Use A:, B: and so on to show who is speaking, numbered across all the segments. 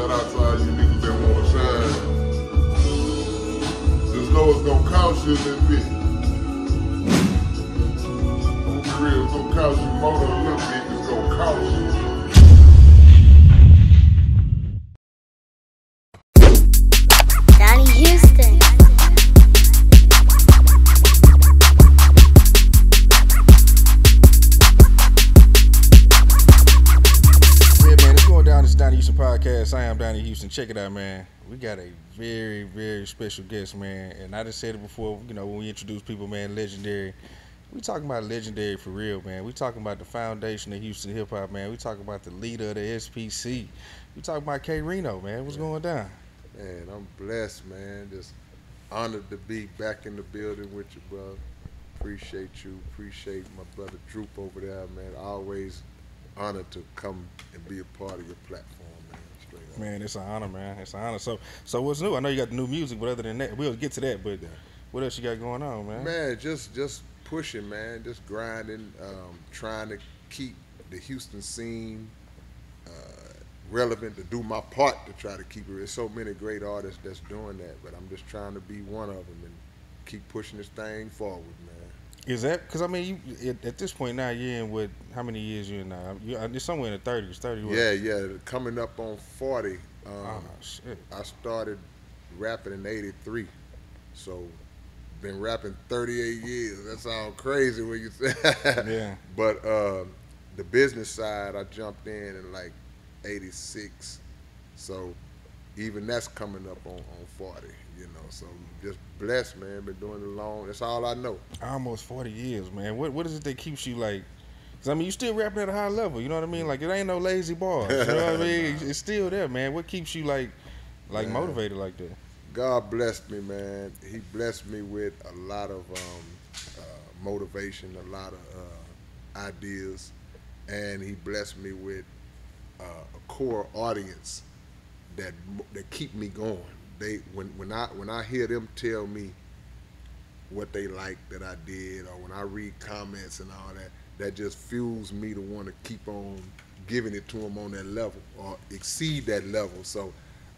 A: Shout out to all you niggas that wanna shine. Just know it's gonna cost you little bit. Be real, it's gonna cost you more than a little bit, it's gonna cost you.
B: Houston.
C: Check it out, man. We got a very, very special guest, man. And I just said it before. You know, when we introduce people, man, legendary. We talking about legendary for real, man. We talking about the foundation of Houston hip hop, man. We talking about the leader of the SPC. We talking about K-Rino, man. What's going down?
D: Man, I'm blessed, man. Just honored to be back in the building with you, brother. Appreciate you. Appreciate my brother Droop over there, man. Always honored to come and be a part of your platform, man.
C: It's an honor, man. It's an honor. So, so what's new? I know you got the new music, but other than that, we'll get to that. But what else you got going on, man?
D: Man, just just pushing, man. Just grinding, um, trying to keep the Houston scene uh, relevant. To do my part to try to keep it. There's so many great artists that's doing that, but I'm just trying to be one of them and keep pushing this thing forward, man.
C: Is that because I mean, you at, at this point now you're in what? How many years you're in now? You uh, it's somewhere in the thirties, thirty.
D: Yeah, yeah. Coming up on 40. Um,
C: Oh shit.
D: I started rapping in '83, so been rapping 38 years. That sounds crazy when you say.
C: Yeah.
D: But um, the business side, I jumped in in like '86, so even that's coming up on, on 40. So just blessed, man. Been doing it long. That's all I know.
C: Almost forty years, man. What what is it that keeps you like? Cause I mean, you still rapping at a high level. You know what I mean? Like it ain't no lazy bars. You know what I mean? It's still there, man. What keeps you like, like
D: Man.
C: motivated like that?
D: God blessed me, man. He blessed me with a lot of um, uh, motivation, a lot of uh, ideas, and he blessed me with uh, a core audience that that keep me going. They when when I when I hear them tell me what they like that I did, or when I read comments and all that, that just fuels me to want to keep on giving it to them on that level or exceed that level. So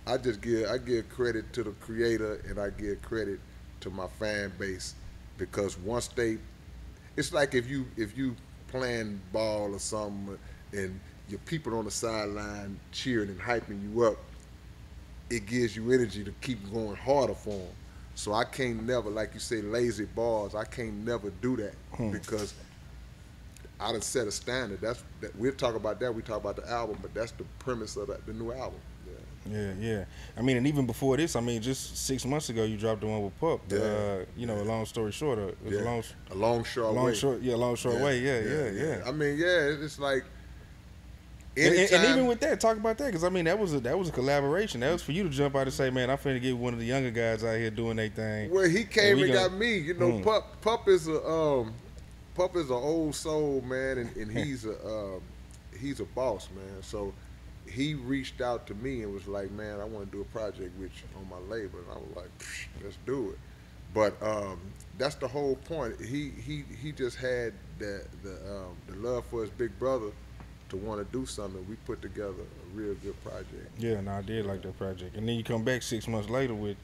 D: I just give I give credit to the creator and I give credit to my fan base because once they, it's like if you if you playing ball or something and your people on the sideline cheering and hyping you up, it gives you energy to keep going harder for them. So I can't never, like you say, lazy balls. I can't never do that because I done set a standard. That's that we'll talk about that. We talk about the album, but that's the premise of that, the new album. Yeah.
C: Yeah, yeah. I mean, and even before this, I mean, just six months ago, you dropped the one with Pup.
D: Yeah.
C: Uh, you know, a long story short, it was a long,
D: A long short
C: long
D: way.
C: short, yeah, long short way. Yeah, yeah, yeah.
D: I mean, yeah, it's like
C: And, and- and even with that, talk about that because I mean that was a that was a collaboration. That was for you to jump out and say, "Man, I'm finna get one of the younger guys out here doing their thing."
D: Well, he came
C: we
D: and
C: got-
D: me. You know,
C: Hmm.
D: Pup Pup is a um, Pup is an old soul man, and, and he's a um, he's a boss man. So he reached out to me and was like, "Man, I want to do a project with you on my label." And I was like, "Let's do it." But um, that's the whole point. He he he just had the the um, the love for his big brother to want to do something. We put together a real good project.
C: Yeah, no, I did like that project. And then you come back six months later with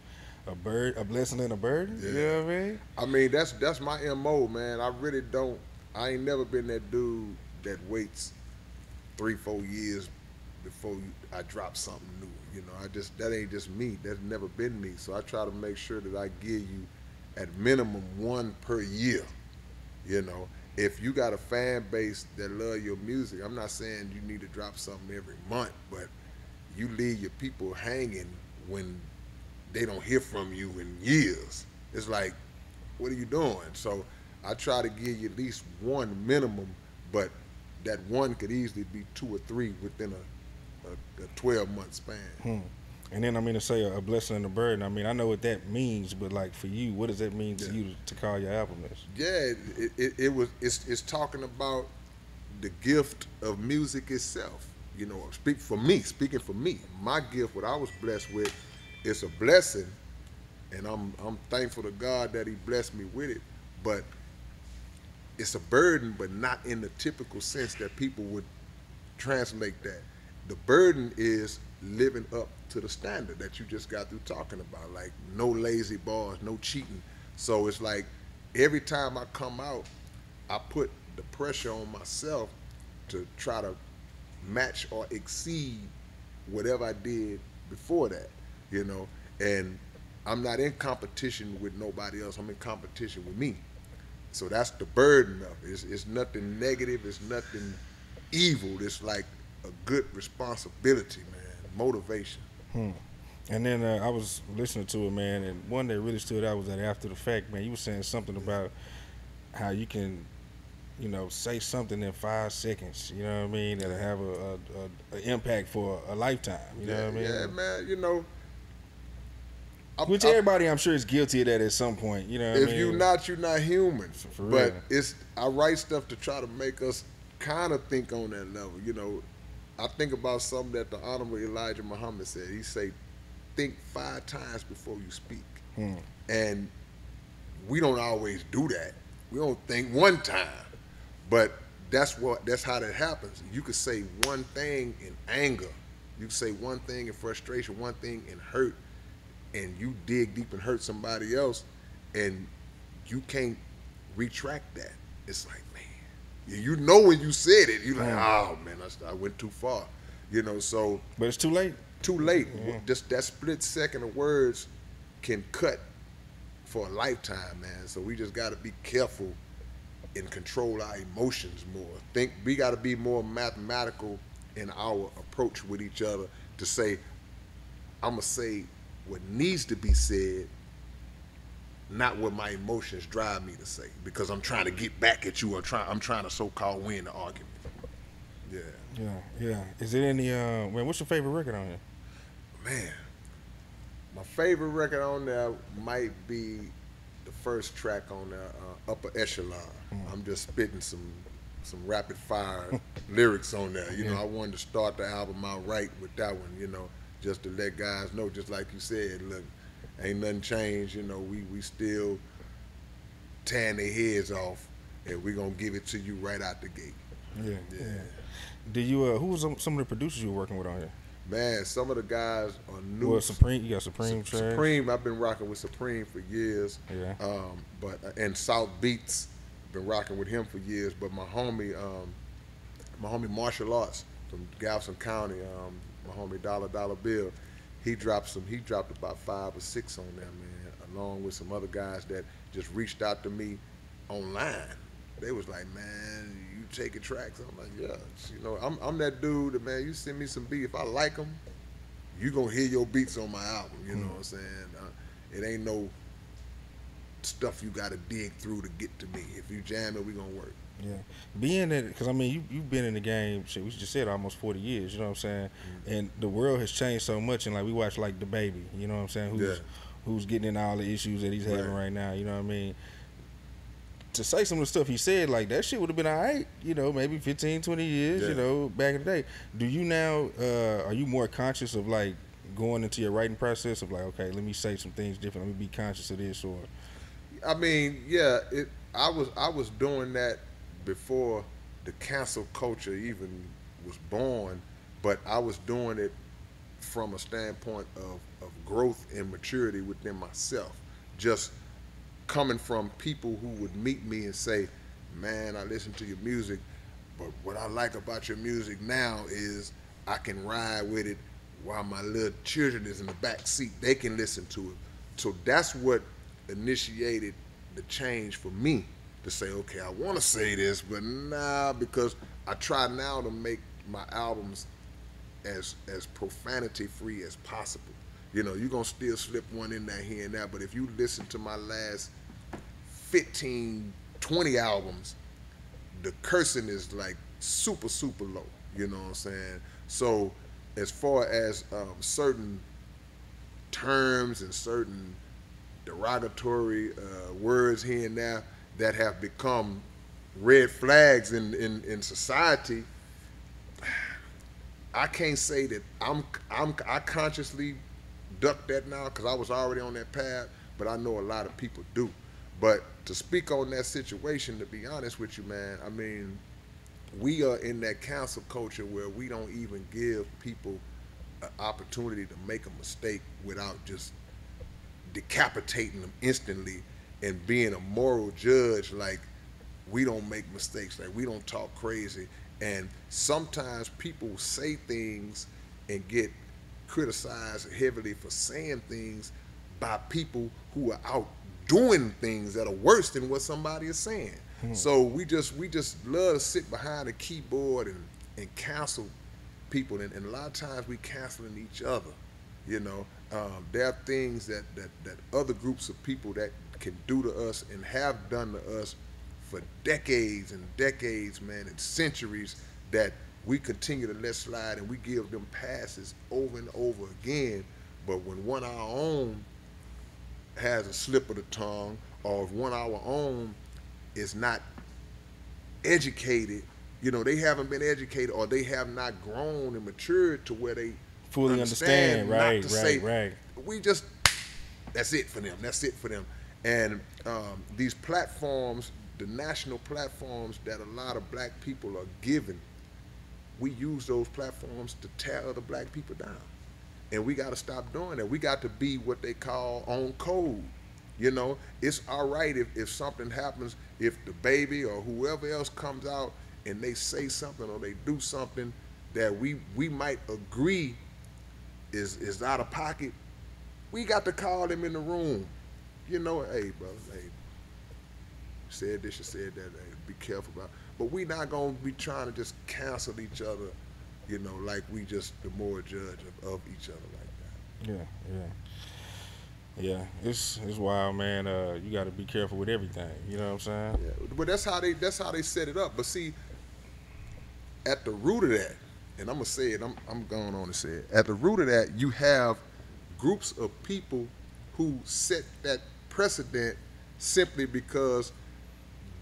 C: a bird, a blessing and a burden. You
D: Yeah.
C: know what I mean?
D: I mean, that's that's my mo, man. I really don't. I ain't never been that dude that waits three, four years before I drop something new. You know, I just that ain't just me. That's never been me. So I try to make sure that I give you at minimum one per year. You know, if you got a fan base that love your music, I'm not saying you need to drop something every month, but you leave your people hanging when they don't hear from you in years. It's like, what are you doing? So I try to give you at least one minimum, but that one could easily be two or three within a, a, a 12 month span.
C: Hmm. And then I mean to say a, a blessing and a burden. I mean, I know what that means, but like for you, what does that mean to
D: Yeah.
C: you to call your album this?
D: Yeah, it, it, it was. It's, it's talking about the gift of music itself. You know, speak for me. Speaking for me, my gift, what I was blessed with, it's a blessing, and I'm I'm thankful to God that He blessed me with it. But it's a burden, but not in the typical sense that people would translate that. The burden is living up to the standard that you just got through talking about. Like no lazy bars, no cheating. So it's like every time I come out, I put the pressure on myself to try to match or exceed whatever I did before that, you know. And I'm not in competition with nobody else. I'm in competition with me. So that's the burden of it. It's, it's nothing negative. It's nothing evil. It's like a good responsibility, man. Motivation.
C: And then uh, I was listening to it, man, and one that really stood out was that after the fact, man, you were saying something about how you can, you know, say something in five seconds. You know what I mean? That'll have a, a, a, impact for a lifetime. You know what I mean?
D: yeah, man. You know, I-
C: Which everybody, I'm sure, is guilty of that at some point. You know, what I
D: if
C: mean?
D: you're not, you're not human.
C: For
D: but
C: real.
D: it's I write stuff to try to make us kind of think on that level. You know, I think about something that the Honorable Elijah Muhammad said. He say, "Think five times before you speak,"
C: Hmm.
D: and we don't always do that. We don't think one time, but that's what that's how that happens. You could say one thing in anger, you could say one thing in frustration, one thing in hurt, and you dig deep and hurt somebody else, and you can't retract that. It's like, you know when you said it, you like, oh man, I, I went too far, you know. So
C: But it's too late.
D: too late. Just that split second of words can cut for a lifetime, man. So we just got to be careful and control our emotions more. Think we got to be more mathematical in our approach with each other to say, I'm gonna say what needs to be said, not what my emotions drive me to say, because I'm trying to get back at you or try, I'm trying to so-called win the argument. Yeah.
C: Yeah, yeah. Is it any? Uh, man, what's your favorite record on here?
D: Man, my favorite record on there might be the first track on there, uh, Upper Echelon. I'm just spitting some some rapid fire lyrics on there. You know, I wanted to start the album out right with that one. You know, just to let guys know, just like you said, look, ain't nothing changed. You know, we we still tearing their heads off, and we gonna give it to you right out the gate.
C: Yeah,
D: Yeah.
C: Do you? Uh, who was some, some of the producers you were working with on here?
D: Man, some of the guys are new.
C: Well, Supreme. You got Supreme.
D: Su- Supreme. I've been rocking with Supreme for years.
C: Yeah.
D: Um, but and South Beats, been rocking with him for years. But my homie, um, my homie Martial Arts from Galveston County, um, my homie Dollar Dollar Bill, he dropped some. He dropped about five or six on there, man, along with some other guys that just reached out to me online. They was like, man, you taking tracks? I'm like, yeah. You know, I'm I'm that dude that man. You send me some beat. If I like them, you gonna hear your beats on my album. You know what I'm saying? Uh, it ain't no stuff you gotta dig through to get to me. If you jam it, we gonna work.
C: Yeah, being that because I mean you you've been in the game. Shit, we just said almost forty years. You know what I'm saying? And the world has changed so much. And like we watch like DaBaby. You know what I'm saying? Who's
D: Yeah.
C: who's getting in all the issues that he's having
D: Right.
C: right now. You know what I mean? To say some of the stuff he said, like that shit would have been all right. You know, maybe 15, 20 years. You know, back in the day. Do you now? Uh, are you more conscious of like going into your writing process of like, okay, let me say some things different. Let me be conscious of this or.
D: I mean, yeah, it. I was I was doing that before the cancel culture even was born, but I was doing it from a standpoint of, of growth and maturity within myself. Just coming from people who would meet me and say, "Man, I listen to your music, but what I like about your music now is I can ride with it while my little children is in the back seat. They can listen to it." So that's what initiated the change for me to say, "Okay, I want to say this, but nah," because I try now to make my albums as as profanity free as possible. You know, you're gonna still slip one in there here and there, but if you listen to my last 15, 20 albums, the cursing is like super, super low. You know what I'm saying? So as far as um, certain terms and certain derogatory uh, words here and there that have become red flags in, in, in society, I can't say that I'm I'm I consciously duck that now because I was already on that path, but I know a lot of people do. But to speak on that situation, to be honest with you, man, I mean, we are in that cancel culture where we don't even give people an opportunity to make a mistake without just decapitating them instantly and being a moral judge like we don't make mistakes like we don't talk crazy. And sometimes people say things and get criticized heavily for saying things by people who are out doing things that are worse than what somebody is saying. So we just we just love to sit behind a keyboard and and counsel people. And, and a lot of times we canceling each other you know. Um, there are things that, that that other groups of people that can do to us and have done to us for decades and decades man and centuries that we continue to let slide and we give them passes over and over again but when one of our own has a slip of the tongue or if one of our own is not educated you know they haven't been educated or they have not grown and matured to where they
C: Fully understand,
D: not
C: right,
D: to
C: right,
D: say-
C: right.
D: we just that's it for them that's it for them and um, these platforms the national platforms that a lot of black people are given we use those platforms to tear other black people down. And we got to stop doing that. We got to be what they call on code you know? It's all right if, if something happens if DaBaby or whoever else comes out and they say something or they do something that we we might agree is is out of pocket we got to call them in the room you know hey brother hey said this you said that hey, be careful about but we not gonna be trying to just cancel each other you know like we just the more judge of, of each other like that
C: Yeah, yeah. Yeah, it's it's wild, man. Uh, you got to be careful with everything. You know what I'm saying?
D: Yeah, but that's how they that's how they set it up. But see, at the root of that, and I'm gonna say it, I'm I'm going on to say it. At the root of that, you have groups of people who set that precedent simply because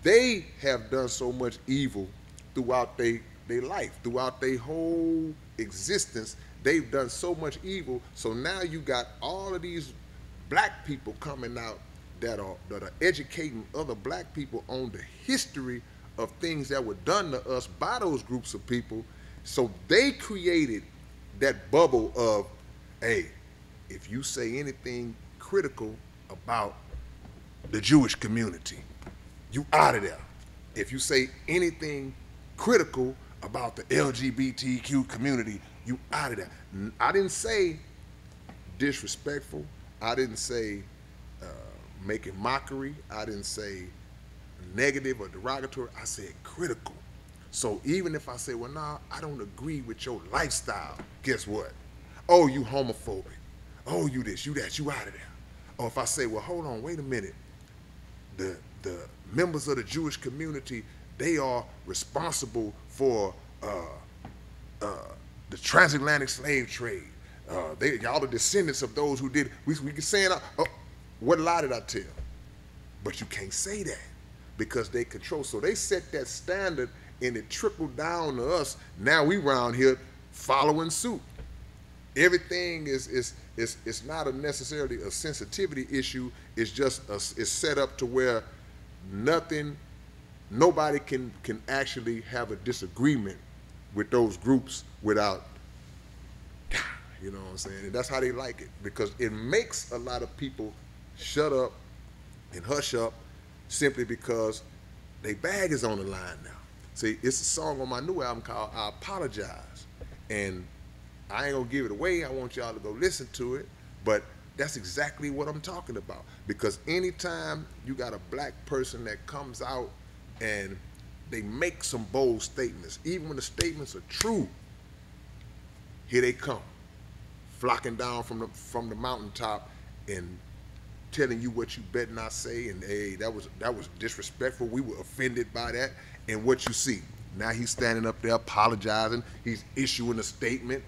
D: they have done so much evil throughout their their life, throughout their whole existence. They've done so much evil. So now you got all of these black people coming out that are that are educating other black people on the history of things that were done to us by those groups of people. So they created that bubble of, hey, if you say anything critical about the Jewish community, you out of there. If you say anything critical about the LGBTQ community, you out of there. I didn't say disrespectful. I didn't say uh, making mockery. I didn't say negative or derogatory. I said critical. So even if I say, well, nah, I don't agree with your lifestyle, guess what? Oh, you homophobic. Oh, you this, you that, you out of there. Or if I say, well, hold on, wait a minute. The the members of the Jewish community, they are responsible for uh, uh, the transatlantic slave trade. Uh, they y'all the descendants of those who did. We we can say it. Oh, what lie did I tell? But you can't say that because they control. So they set that standard and it trickled down to us. Now we round here following suit. Everything is is is it's not a necessarily a sensitivity issue. It's just a, it's set up to where nothing, nobody can can actually have a disagreement with those groups without you know what I'm saying? And that's how they like it because it makes a lot of people shut up and hush up simply because they bag is on the line now. See, it's a song on my new album called I Apologize. And I ain't gonna give it away. I want y'all to go listen to it. But that's exactly what I'm talking about. Because anytime you got a black person that comes out and they make some bold statements, even when the statements are true, here they come flocking down from the from the mountaintop and telling you what you better not say and hey that was that was disrespectful we were offended by that and what you see now he's standing up there apologizing he's issuing a statement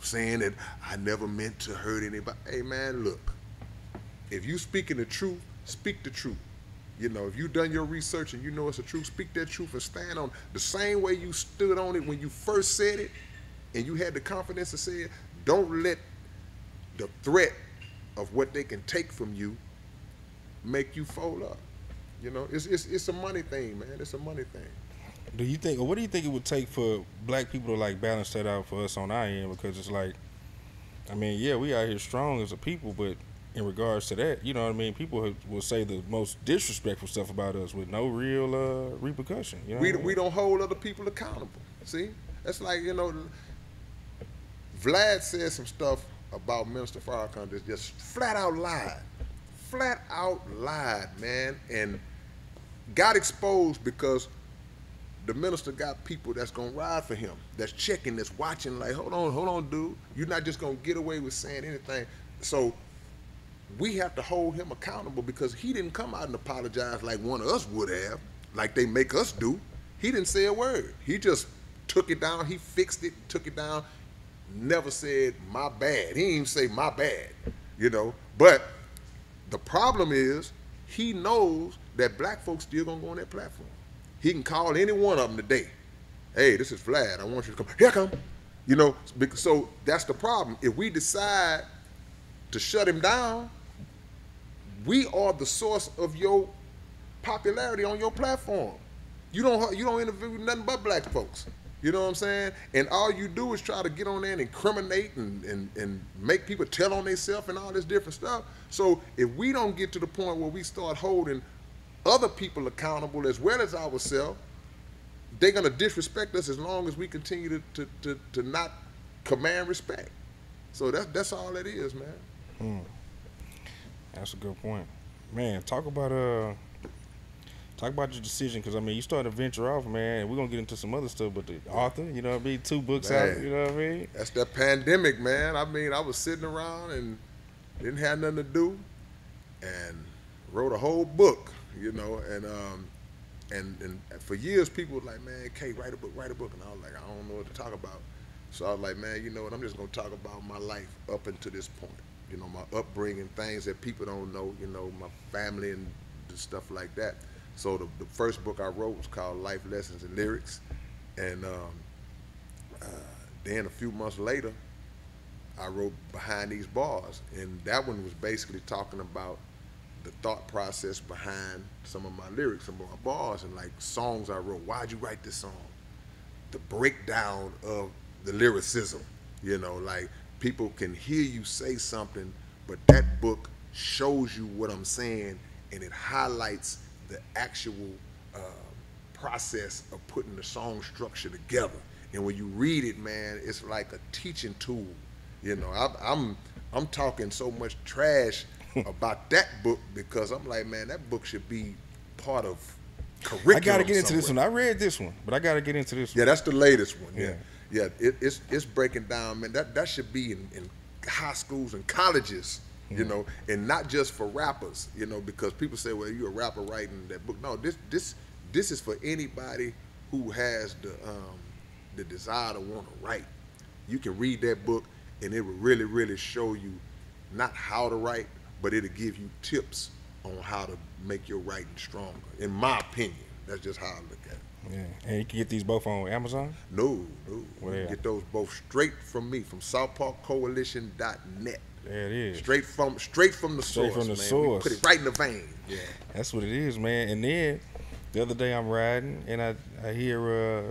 D: saying that i never meant to hurt anybody hey man look if you speaking the truth speak the truth you know if you done your research and you know it's the truth speak that truth and stand on the same way you stood on it when you first said it and you had the confidence to say it don't let the threat of what they can take from you make you fold up. You know, it's it's it's a money thing, man. It's a money thing.
C: Do you think, or what do you think it would take for black people to like balance that out for us on our end? Because it's like, I mean, yeah, we out here strong as a people, but in regards to that, you know what I mean. People have- will say the most disrespectful stuff about us with no real uh, repercussion. You know
D: we
C: I
D: we don't hold other people accountable. See, that's like you know, Vlad said some stuff about Minister Farrakhan that's just flat out lied, flat out lied, man, and got exposed because the minister got people that's gonna ride for him, that's checking, that's watching. Like, hold on, hold on, dude, you're not just gonna get away with saying anything. So we have to hold him accountable because he didn't come out and apologize like one of us would have, like they make us do. He didn't say a word. He just took it down. He fixed it, took it down. Never said my bad. He didn't even say my bad, you know. But the problem is he knows that black folks still gonna go on that platform. He can call any one of them today. Hey, this is Vlad. I want you to come. Here I come. You know, so that's the problem. If we decide to shut him down, we are the source of your popularity on your platform. You don't you don't interview nothing but black folks. You know what I'm saying? And all you do is try to get on there and incriminate and, and, and make people tell on themselves and all this different stuff. So if we don't get to the point where we start holding other people accountable as well as ourselves, they're gonna disrespect us as long as we continue to, to, to, to not command respect. So that's that's all it is, man.
C: That's a good point, man. Talk about uh, talk about your decision because I mean, you started to venture off, man. And we're gonna get into some other stuff, but the author, you know what I mean, two books out, you know what I mean.
D: That's that pandemic, man. I mean, I was sitting around and didn't have nothing to do, and wrote a whole book, you know. And um, and and for years, people were like, "Man, Kay, write a book, write a book," and I was like, "I don't know what to talk about." So I was like, "Man, you know what? I'm just gonna talk about my life up until this point. You know, my upbringing, things that people don't know. You know, my family and the stuff like that." So the, the first book I wrote was called Life Lessons and Lyrics, and um, uh, then a few months later, I wrote Behind These Bars, and that one was basically talking about the thought process behind some of my lyrics, some of my bars, and like songs I wrote. Why'd you write this song? The breakdown of the lyricism, you know, like people can hear you say something, but that book shows you what I'm saying, and it highlights the actual uh, process of putting the song structure together. And when you read it, man, it's like a teaching tool. You know, I, I'm I'm talking so much trash about that book because I'm like, man, that book should be part of curriculum.
C: I gotta get into this one. I read this one, but I gotta get into this One.
D: Yeah, that's the latest one. Yeah,
C: Yeah.
D: yeah, it, it's it's breaking down, man. That that should be in, in high schools and colleges, you know, and not just for rappers, you know, because people say, well, you're a rapper writing that book. No, this this this is for anybody who has the um, the desire to want to write. You can read that book, and it will really, really show you not how to write, but it'll give you tips on how to make your writing stronger. In my opinion, that's just how I look at it.
C: Yeah, and you can get these both on Amazon.
D: No, no. You get those both straight from me, from SouthParkCoalition.net.
C: There it is.
D: Straight from straight from the
C: Straight
D: source,
C: from the
D: man.
C: source.
D: We put it right in the vein. Yeah.
C: That's what it is, man. And then the other day I'm riding and I I hear uh,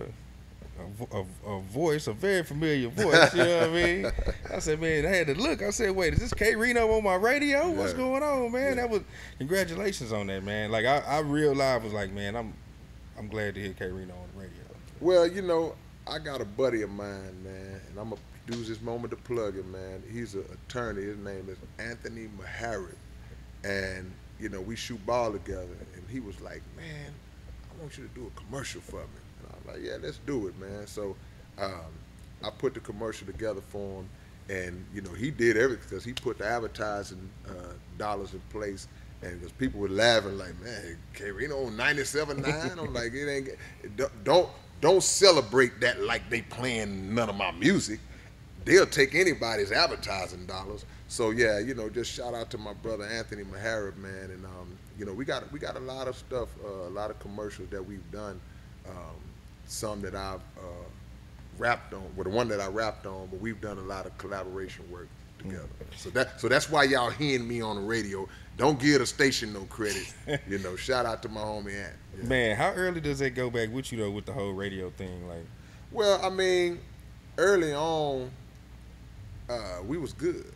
C: a, a, a voice, a very familiar voice. You know what I mean? I said, man, I had to look. I said, wait, is this K-Rino on my radio? What's
D: Yeah.
C: going on, man?
D: Yeah.
C: That was congratulations on that, man. Like I, I real live was like, man, I'm I'm glad to hear K-Rino on the radio.
D: Well, you know, I got a buddy of mine, man, and I'm gonna use this moment to plug him, man. He's an attorney. His name is Anthony Maharib, and you know we shoot ball together. And he was like, "Man, I want you to do a commercial for me." And I was like, "Yeah, let's do it, man." So um, I put the commercial together for him, and you know he did everything because he put the advertising uh, dollars in place. And because people were laughing like, man, K-Rino on 97.9? I'm like, it ain't, don't- don't, don't celebrate that like they playing none of my music. They'll take anybody's advertising dollars. So yeah, you know, just shout out to my brother Anthony Maharib, man. And um, you know, we got we got a lot of stuff, uh, a lot of commercials that we've done. Um, some that I've uh, rapped on, well, the one that I rapped on, but we've done a lot of collaboration work together. So that so that's why y'all hearing me on the radio. Don't give the station no credit. you know, shout out to my homie Ant. Yeah.
C: Man, how early does that go back with you though with the whole radio thing? Like,
D: Well, I mean, early on, uh, we was good.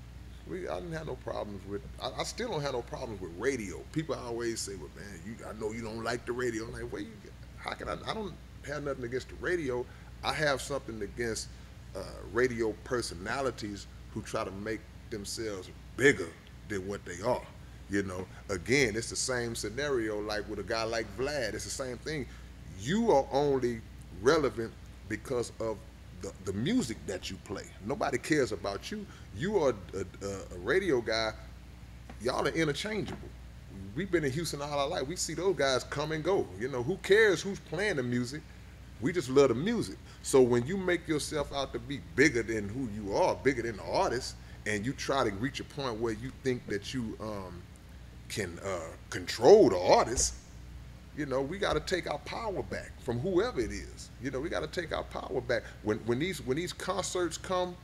D: We, I didn't have no problems with. I, I still don't have no problems with radio. People always say, "Well, man, you, I know you don't like the radio." I'm like, "Where you? How can I? I don't have nothing against the radio. I have something against uh, radio personalities who try to make themselves bigger than what they are. You know, again, it's the same scenario like with a guy like Vlad. It's the same thing. You are only relevant because of the, the music that you play. Nobody cares about you. You are a, a, a radio guy. Y'all are interchangeable. We've been in Houston all our life. We see those guys come and go. You know, who cares who's playing the music? We just love the music. So when you make yourself out to be bigger than who you are, bigger than the artist, and you try to reach a point where you think that you um, can uh, control the artist, you know, we got to take our power back from whoever it is. You know, we got to take our power back. When when these when these concerts come,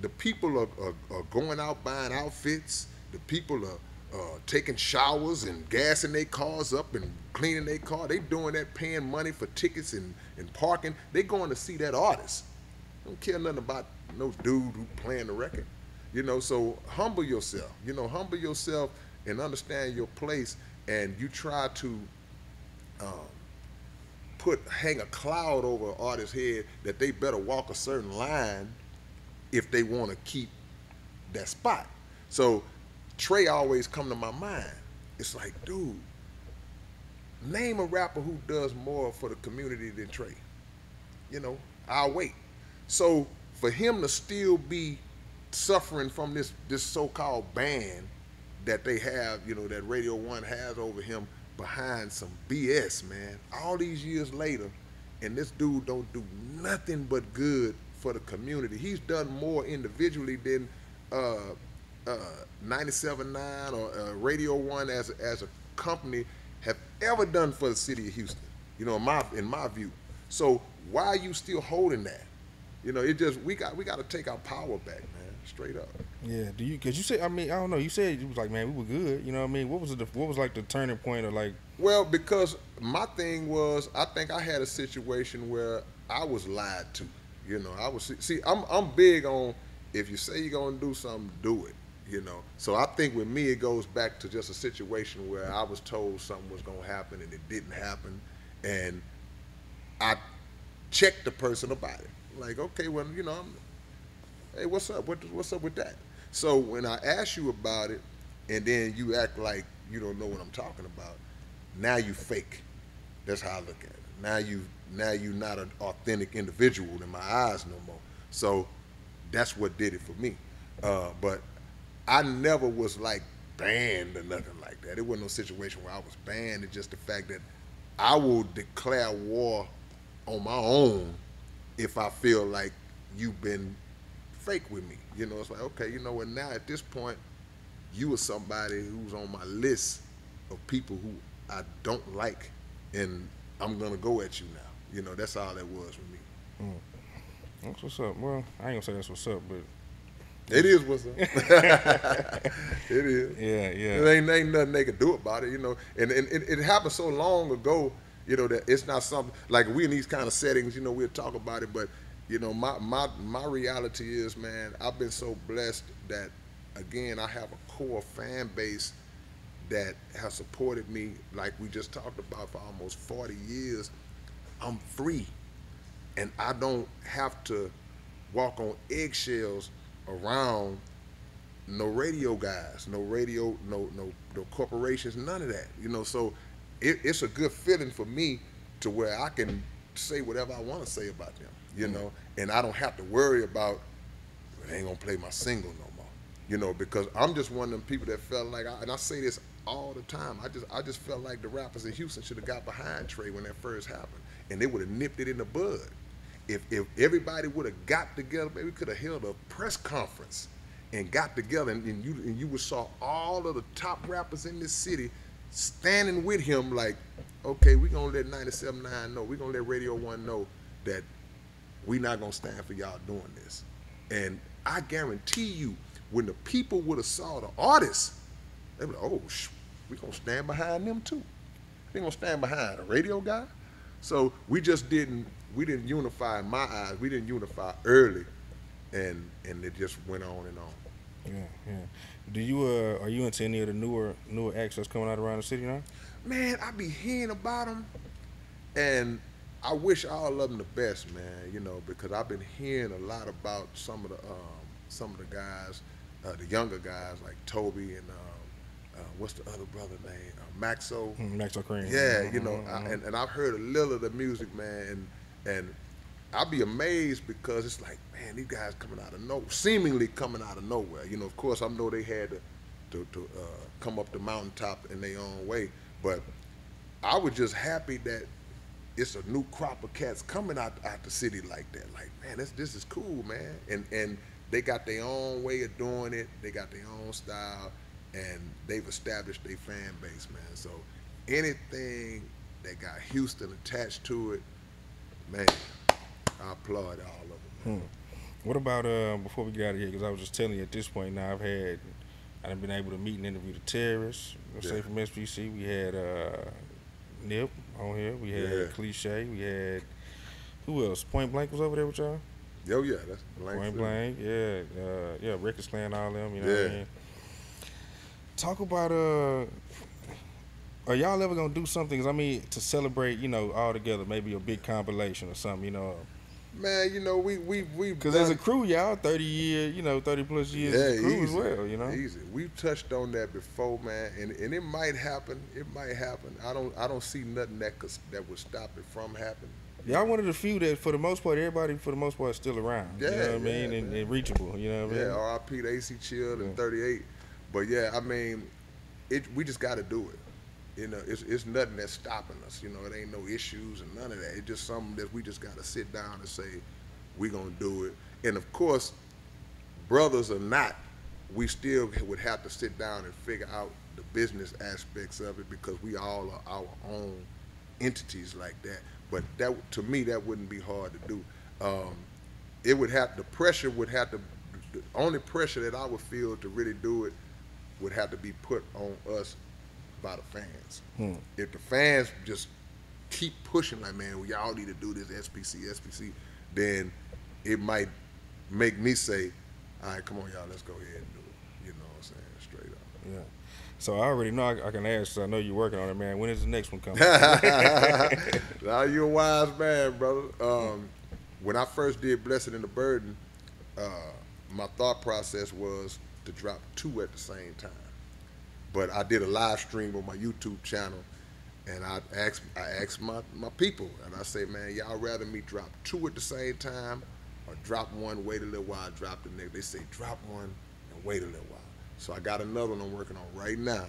D: the people are, are, are going out buying outfits. The people are uh, taking showers and gassing their cars up and cleaning their car. They doing that, paying money for tickets and, and parking. They going to see that artist. Don't care nothing about no dude who playing the record. You know, so humble yourself. You know, humble yourself and understand your place. And you try to um, put hang a cloud over an artist's head that they better walk a certain line if they want to keep that spot. So Trae always come to my mind. It's like, dude, name a rapper who does more for the community than Trae. You know, I'll wait. So for him to still be suffering from this this so-called ban that they have, you know, that Radio One has over him behind some BS, man. All these years later, and this dude don't do nothing but good for the community. He's done more individually than uh, uh, 97.9 or uh, Radio One as as a company have ever done for the city of Houston. You know, in my in my view. So why are you still holding that? You know, it just we got we got to take our power back, man. Straight up.
C: Yeah, do you? Cause you said, I mean, I don't know. You said it was like, man, we were good. You know what I mean? What was the what was like the turning point of like?
D: Well, because my thing was, I think I had a situation where I was lied to. You know, I was see, I'm I'm big on if you say you're gonna do something, do it. You know, so I think with me it goes back to just a situation where I was told something was gonna happen and it didn't happen, and I checked the person about it. Like, okay, well, you know, I'm, hey, what's up? What, what's up with that? So when I ask you about it, and then you act like you don't know what I'm talking about, now you fake. That's how I look at it. Now you now you're not an authentic individual in my eyes no more. So that's what did it for me. Uh, but I never was like banned or nothing like that. It wasn't no situation where I was banned. It's just the fact that I will declare war on my own if I feel like you've been fake with me. You know, it's like, okay, you know what, now at this point, you are somebody who's on my list of people who I don't like, and I'm gonna go at you now. You know, that's all that was with me. Mm.
C: That's what's up. Well, I ain't gonna say that's what's up, but
D: It is what's up. it is.
C: yeah, yeah.
D: There ain't, ain't nothing they can do about it, you know. And, and it, it happened so long ago, you know, that it's not something like we in these kind of settings, you know, we'll talk about it, but you know, my my my reality is, man, I've been so blessed that again I have a core fan base that has supported me like we just talked about for almost 40 years. I'm free and I don't have to walk on eggshells around no radio guys, no radio, no no no corporations, none of that. You know, so it, it's a good feeling for me to where I can say whatever I want to say about them. You mm. know, and I don't have to worry about they ain't gonna play my single no more. You know, because I'm just one of them people that felt like, I, and I say this all the time. I just I just felt like the rappers in Houston should have got behind Trae when that first happened, and they would have nipped it in the bud. If if everybody would have got together, maybe we could have held a press conference and got together, and, and you and you would saw all of the top rappers in this city standing with him, like, okay, we're gonna let 97.9 know, we're gonna let Radio One know that we not gonna stand for y'all doing this. And I guarantee you, when the people would have saw the artists, they'd be like, oh, sh- we gonna stand behind them too. They gonna stand behind a radio guy. So we just didn't we didn't unify in my eyes. We didn't unify early and and it just went on and on.
C: Yeah, yeah. Do you uh are you into any of the newer newer acts that's coming out around the city now?
D: Man, I be hearing about them, and I wish all of them the best, man. You know, because I've been hearing a lot about some of the um, some of the guys, uh, the younger guys like Tobe and uh, what's the other brother name, uh, Maxo.
C: Mm, Maxo Kream.
D: Yeah, you know,
C: Mhm,
D: I,
C: mhm.
D: and, and I've heard a little of the music, man, and and I'll be amazed because it's like, man, these guys coming out of no, seemingly coming out of nowhere. You know, of course, I know they had to to, to uh, come up the mountaintop in their own way, but I was just happy that it's a new crop of cats coming out out the city like that. Like, man, this this is cool, man, and and they got their own way of doing it. They got their own style, and they've established their fan base, man. So anything that got Houston attached to it, man, I applaud all of them. man.
C: What about uh before we get out of here? Because I was just telling you at this point now I've had I've been able to meet and interview the terrorists. Let's say from SPC we had uh Nip on here. We had
D: Yeah.
C: Cliche. We had who else? Point Blank was over there with y'all.
D: Oh yeah, that's blank.
C: Point. Blank, yeah, uh, yeah, Records Clan, all them. You know what I mean? Talk about uh, are y'all ever gonna do something? 'cause I mean, to celebrate, you know, all together, maybe a big compilation or something, you know?
D: Man, you know we we we
C: Because as a crew, y'all, thirty year, you know, thirty plus years yeah, crew as well, you know.
D: Easy. We've touched on that before, man, and, and it might happen. It might happen. I don't I don't see nothing that could, that would stop it from happening.
C: Y'all one of the few that, for the most part, everybody for the most part is still around. you know
D: Yeah,
C: what I mean, and, and reachable. You know what I mean?
D: Yeah, R.I.P. to AC Chilled
C: Yeah.
D: and 38. But yeah, I mean, it we just got to do it. You know, it's it's nothing that's stopping us. You know, it ain't no issues and none of that. It's just something that we just got to sit down and say we're gonna do it. And of course, brothers or not, we still would have to sit down and figure out the business aspects of it because we all are our own entities like that. But that to me, that wouldn't be hard to do. Um, it would have the pressure would have to the only pressure that I would feel to really do it would have to be put on us by the fans.
C: Hmm.
D: If the fans just keep pushing like, man, we all need to do this SPC, SPC, then it might make me say, all right, come on, y'all, let's go ahead and do it. You know what I'm saying? Straight up.
C: Yeah. So I already know I, I can ask. I know you're working on it, man. When is the next one coming?
D: now you're a wise man, brother. Um, when I first did Blessed in the Burden, uh, my thought process was to drop two at the same time. But I did a live stream on my YouTube channel, and I asked I asked my, my people, and I say, man, y'all rather me drop two at the same time, or drop one, wait a little while, drop the next. They say drop one and wait a little while. So I got another one I'm working on right now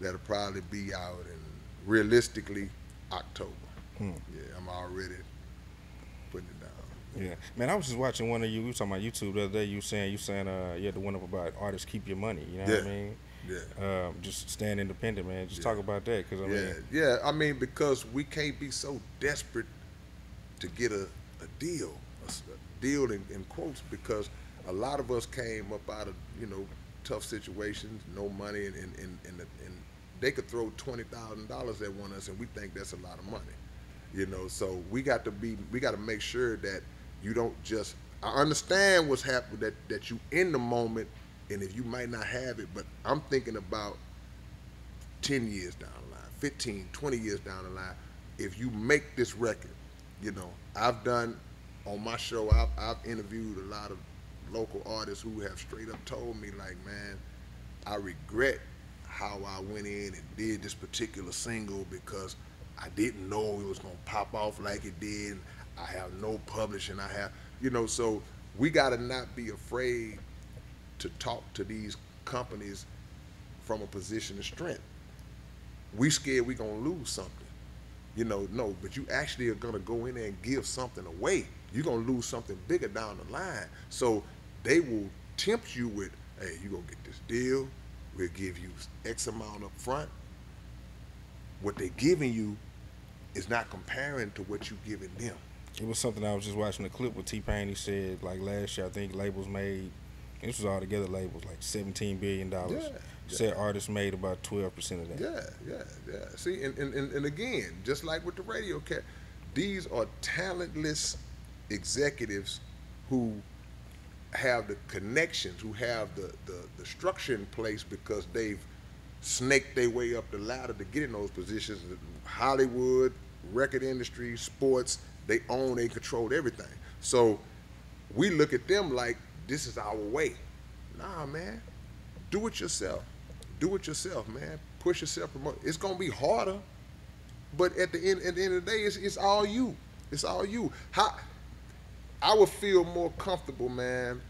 D: that'll probably be out in realistically October.
C: Hmm.
D: Yeah, I'm already putting it down.
C: Yeah, man. I was just watching one of you. We was talking about YouTube the other day. You saying you saying uh you had the one up about artists keep your money. You know what I mean?
D: Yeah.
C: Um, just stand independent, man. Just
D: Yeah.
C: talk about that, cause I
D: yeah,
C: mean,
D: yeah. I mean, because we can't be so desperate to get a, a deal, a deal in, in quotes, because a lot of us came up out of you know tough situations, no money, and and and, and, and they could throw twenty thousand dollars at one of us, and we think that's a lot of money, you know. So we got to be, we got to make sure that you don't just. I understand what's happening, that that you in the moment, and if you might not have it, but I'm thinking about 10 years down the line, 15, 20 years down the line, if you make this record, you know, I've done on my show, I've, I've interviewed a lot of local artists who have straight up told me, like, man, I regret how I went in and did this particular single because I didn't know it was gonna pop off like it did. I have no publishing. I have, you know, so we gotta not be afraid to talk to these companies from a position of strength. We scared we gonna lose something. You know, no, but you actually are gonna go in there and give something away. You're gonna lose something bigger down the line. So they will tempt you with, hey, you gonna get this deal, we'll give you X amount up front. What they're giving you is not comparing to what you're giving them.
C: It was something I was just watching a clip with T Pain. He said like last year, I think labels made. This was all together labels like seventeen billion dollars.
D: Yeah,
C: Said artists made about twelve percent of that.
D: Yeah, yeah, yeah. See, and, and, and, and again, just like with the radio cat, these are talentless executives who have the connections, who have the, the, the structure in place because they've snaked their way up the ladder to get in those positions. Hollywood, record industry, sports, they own, they control everything. So we look at them like this is our way. Nah, man. Do it yourself. Do it yourself, man. Push yourself. Promote. It's gonna be harder, but at the end, at the end of the day, it's, it's all you. It's all you. How I would feel more comfortable, man,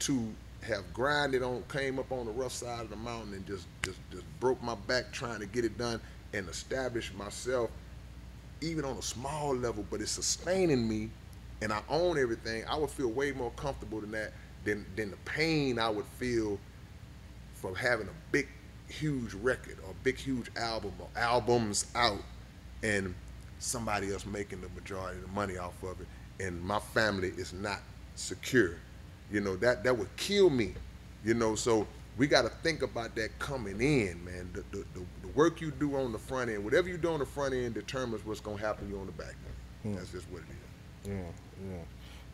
D: to have grinded on, came up on the rough side of the mountain and just, just, just broke my back trying to get it done and establish myself, even on a small level, but it's sustaining me, and I own everything. I would feel way more comfortable than that, than than the pain I would feel from having a big, huge record or big, huge album or albums out, and somebody else making the majority of the money off of it, and my family is not secure. You know that that would kill me. You know, so we got to think about that coming in, man. The, the, the, the work you do on the front end, whatever you do on the front end, determines what's gonna happen to you on the back end. That's just what it is.
C: Yeah, yeah.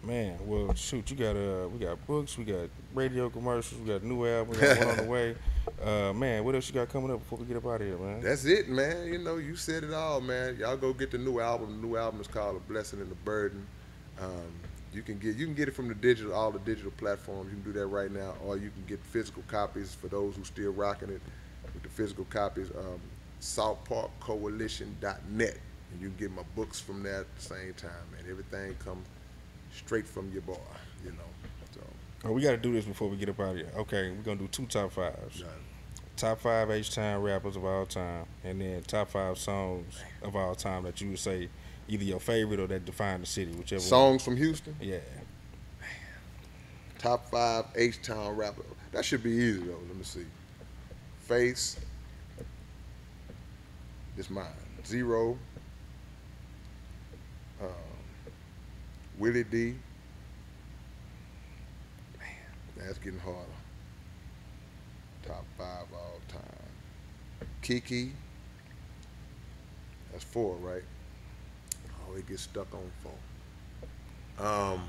C: Man, well, shoot, you got uh, we got books, we got radio commercials, we got a new album, we got one on the way. Uh, man, what else you got coming up before we get up out of here, man?
D: That's it, man. You know, you said it all, man. Y'all go get the new album. The new album is called A Blessing and a Burden. Um, you can get you can get it from the digital, all the digital platforms. You can do that right now, or you can get physical copies for those who still rocking it with the physical copies. Um, SouthParkCoalition.net, and you can get my books from there at the same time, And Everything comes straight from your boy, you know. So,
C: Oh, we got to do this before we get up out of here. Okay, we're gonna do two top fives. Top five H Town rappers of all time, and then top five songs of all time that you would say either your favorite or that define the city, whichever. one.
D: songs from Houston.
C: Yeah. Man.
D: Top five H Town rapper. That should be easy though. Let me see. Face. This mine. Z-Ro. Um, Willie D. Man, that's getting harder. Top five all time. Keke. That's four, right? Oh, it gets stuck on phone. Um,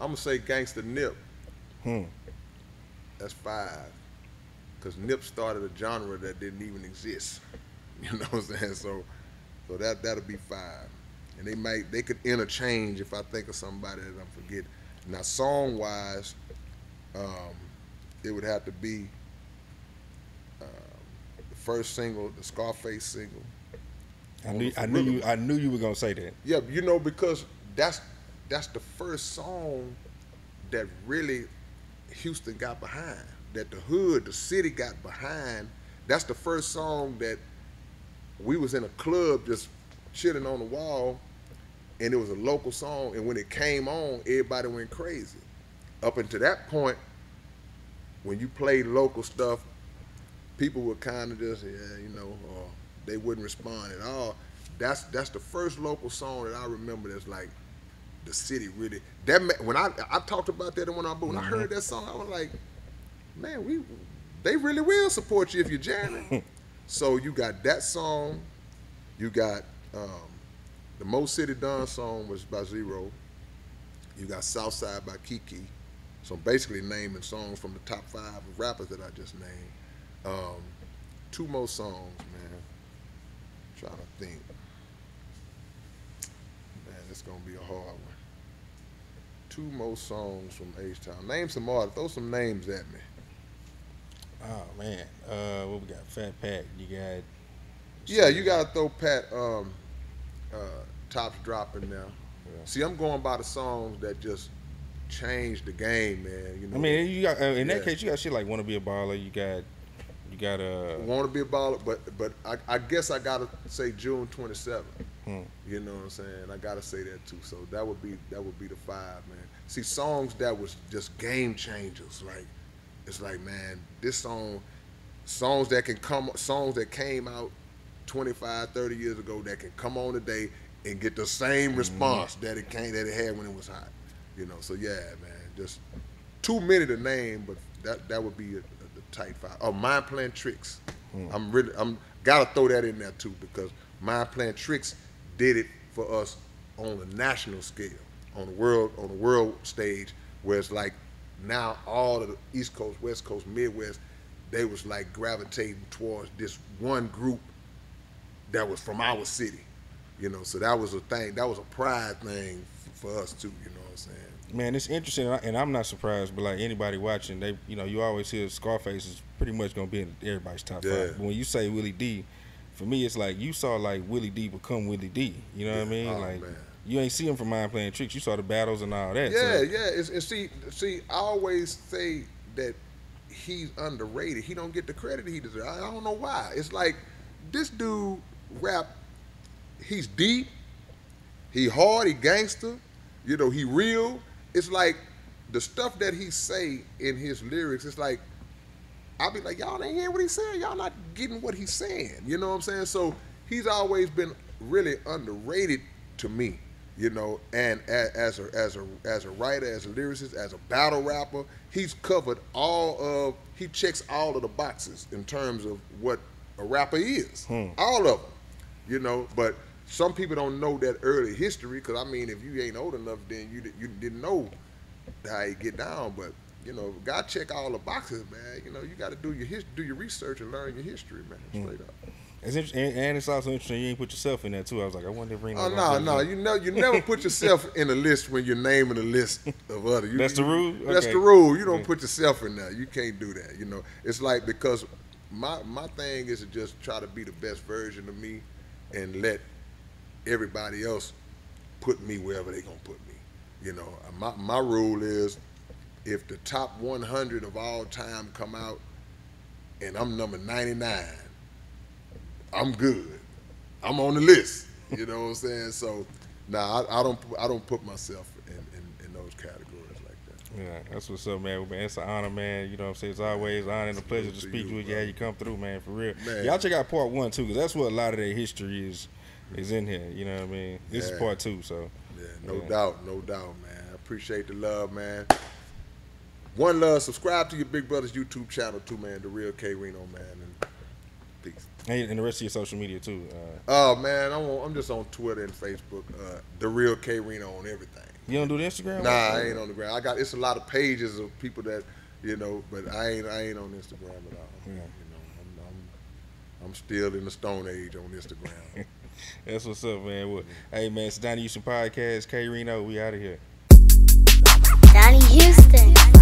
D: I'm gonna say Gangsta Nip.
C: Hmm.
D: That's five. Cause Nip started a genre that didn't even exist. You know what I'm saying? So, so that that'll be five. And they might they could interchange if I think of somebody that I'm forgetting. Now, song wise, um, it would have to be um, the first single, the Scarface single.
C: I knew, I knew you. I knew you were gonna say that.
D: Yeah, you know, because that's that's the first song that really Houston got behind. That the hood, the city got behind. That's the first song that we was in a club just chilling on the wall, and it was a local song. And when it came on, everybody went crazy. Up until that point, when you played local stuff, people were kind of just, yeah, you know, or they wouldn't respond at all. That's that's the first local song that I remember that's like the city really. That when I I talked about that in one of our when I heard that song, I was like, man, we they really will support you if you're jamming. so you got that song, you got um, the Mo City Don song was by Z-Ro. You got Southside by Keke. So I'm basically naming songs from the top five rappers that I just named. Um, two more songs, man. Trying to think. Man, it's gonna be a hard one. Two more songs from H Town. Name some artists. Throw some names at me.
C: Oh man. Uh, what we got? Fat Pat. You got.
D: Yeah, you gotta throw Pat um, uh, Tops dropping now.
C: Yeah.
D: See, I'm going by the songs that just changed the game, man. You know,
C: I mean, you got uh, in that
D: Yeah.
C: case, you got shit like "Wanna Be a Baller." You got, you gotta
D: want to be a baller, but but I, I guess I gotta say June 27th.
C: Hmm.
D: You know what I'm saying? I gotta say that too. So that would be that would be the five, man. See, songs that was just game changers. Like it's like, man, this song, songs that can come, songs that came out 25, 30 years ago that can come on today and get the same response that it came that it had when it was hot. You know, so yeah, man, just too many to name, but that that would be a, tight five. Oh, mind playing tricks. Mm. I'm really I'm gotta throw that in there too because mind playing tricks did it for us on a national scale, on the world on the world stage, where it's like now all of the East Coast, West Coast, Midwest, they was like gravitating towards this one group that was from our city, you know. So that was a thing. That was a pride thing for us too. You know what I'm saying?
C: Man, it's interesting, and I'm not surprised. But like anybody watching, they you know you always hear Scarface is pretty much gonna be in everybody's top
D: Yeah.
C: five. But when you say Willie D, for me it's like you saw like Willie D become Willie D. You know what I mean?
D: Oh,
C: like
D: man.
C: you ain't see him from Mind Playing Tricks. You saw the battles and all that.
D: Yeah,
C: so-
D: yeah. It's, and see, see, I always say that he's underrated. He don't get the credit he deserves. I don't know why. It's like this dude rap. He's deep. He hard. He gangster. You know, he real. It's like the stuff that he say in his lyrics. It's like I'll be like, y'all ain't hearing what he's saying. Y'all not getting what he's saying. You know what I'm saying? So he's always been really underrated to me. You know, and a- as a as a as a writer, as a lyricist, as a battle rapper, he's covered all of he checks all of the boxes in terms of what a rapper is. Hmm. All of them. You know, but some people don't know that early history because I mean, if you ain't old enough, then you you didn't know how you get down. But you know, God check all the boxes, man. You know, you got to do your his, do your research and learn your history, man. Hmm. Straight up.
C: It's inter- and, it's also interesting you ain't put yourself in there too. I was like, I wonder if Rino.
D: Oh no, no, you know, you never put yourself in a list when you're naming a list of other. You,
C: That's the
D: you-
C: rule?
D: That's the rule. You don't put yourself in there. You can't do that. You know, it's like because my my thing is to just try to be the best version of me, and let everybody else put me wherever they gonna put me. You know, uh, my my rule is if the top 100 of all time come out, and I'm number 99, I'm good. I'm on the list. You know what I'm saying? So, nah, I, I don't I don't put myself in, in, in those categories like that.
C: Yeah, that's what's up, man. Man, It's an honor, man. You know what I'm saying? It's always an honor and a pleasure to
D: Salute to
C: speak
D: you,
C: with you. How you come through, man, for real.
D: Man.
C: Y'all check out part one too, because that's what a lot of their history is is in here. You know what I mean? This is part two, so
D: Yeah, no
C: Yeah.
D: doubt, no doubt, man. I appreciate the love, man. One love. Subscribe to your Big Brother's YouTube channel too, man. The real K-Rino, man. And peace.
C: and, and the rest of your social media too. Uh,
D: Oh man, I'm on, I'm just on Twitter and Facebook. Uh, the real K-Rino on everything.
C: you don't do the Instagram?
D: Nah, I ain't on the ground. I got it's a lot of pages of people that you know, but I ain't I ain't on Instagram at all.
C: Yeah.
D: You know, I'm, I'm I'm still in the Stone Age on Instagram.
C: That's what's up, man. Well, hey, man, it's Donnie Houston Podcast. K-Rino, we out of here.
B: Donnie Houston.